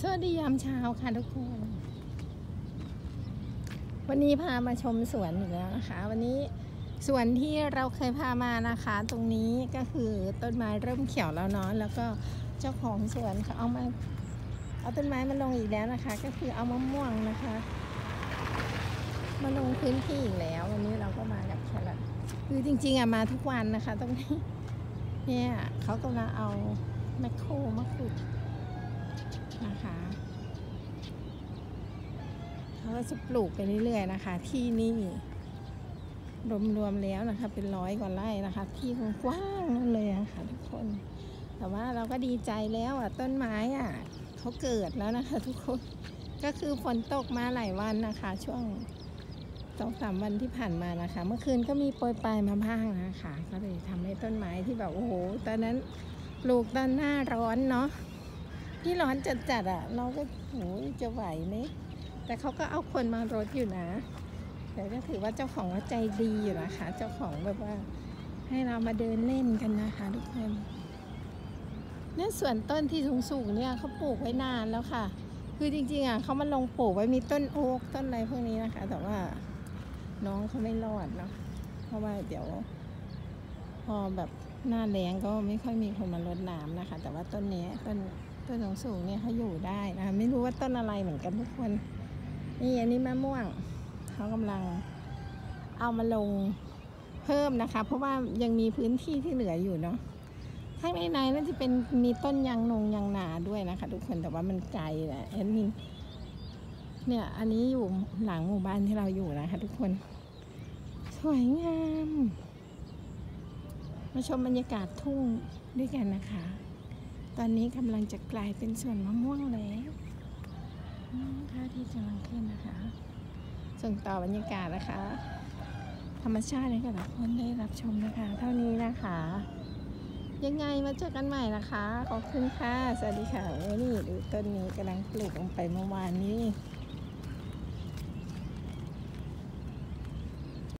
สวัสดียามเช้าค่ะทุกคน วันนี้พามาชมสวนอีกแล้วนะคะ วันนี้สวนที่เราเคยพามานะคะ ตรงนี้ก็คือต้นไม้เริ่มเขียวแล้วเนาะแล้วก็เจ้าของสวนเขาเอามาเอาต้นไม้มาลงอีกแล้วนะคะ ก็คือเอามะม่วงนะคะ มาลงพื้นที่อีกแล้ว วันนี้เราก็มากับแครอทคือจริงๆอะมาทุกวันนะคะ ตรงนี้เนี่ยเขากำลังเอาแมคโครมาขุด นะคะเขาก็จะปลูกไปเรื่อย ๆ นะคะ ที่นี่รวมๆแล้วนะคะ เป็นร้อยกว่าไร่นะคะ ที่กว้างนั่นเลยะค่ะทุกคน แต่ว่าเราก็ดีใจแล้วอะต้นไม้อะเขาเกิดแล้วนะคะ ทุกคนก็คือฝนตกมาหลายวันนะคะ ช่วงสองสามวันที่ผ่านมานะคะ เมื่อคืนก็มีโปรยปลายมาบ้างนะคะ ก็เลยทำให้ต้นไม้ที่แบบโอ้โห ตอนนั้นปลูกตอนหน้าร้อนเนาะ ที่ร้อนจัดๆอะ เราก็โหยจะไหวไหมแต่เขาก็เอาคนมารถอยู่นะแต่ก็ถือว่าเจ้าของก็ใจดีอยู่นะคะ เจ้าของแบบว่า ให้เรามาเดินเล่นกันนะคะทุกคนเนี่ยส่วนต้นที่สูงๆเนี่ยเขาปลูกไว้นานแล้วค่ะ คือจริงๆอะเขามาลงปลูกไว้มีต้นโอ๊กต้นอะไรพวกนี้นะคะ แต่ว่าน้องเขาไม่รอดเนาะเพราะว่าเดี๋ยว พอแบบหน้าแรงก็ไม่ค่อยมีคนมารดน้ำนะคะ แต่ว่าต้นนี้ต้น ต้นสูงๆเนี่ยเขาอยู่ได้นะคะไม่รู้ว่าต้นอะไรเหมือนกันทุกคน นี่อันนี้มะม่วงเขากำลังเอามาลงเพิ่มนะคะ เพราะว่ายังมีพื้นที่ที่เหลืออยู่เนาะข้างในในน่าจะเป็นมีต้นยางนงยางนาด้วยนะคะ ทุกคนแต่ว่ามันไกลแหละแอดมินเนี่ยอันนี้อยู่หลังหมู่บ้านที่เราอยู่นะคะ ทุกคน สวยงาม มาชมบรรยากาศทุ่งด้วยกันนะคะ ตอนนี้กำลังจะกลายเป็นสวนมะม่วงแล้วค่าที่กำลังขึ้นนะคะ ส่งต่อบรรยากาศนะคะ ธรรมชาติให้กับทุกคนได้รับชมนะคะ เท่านี้นะคะ ยังไงมาเจอกันใหม่นะคะ ขอบคุณค่ะ สวัสดีค่ะโอ้นี่ดูต้นนี้กำลังปลูกลงไปเมื่อวานนี้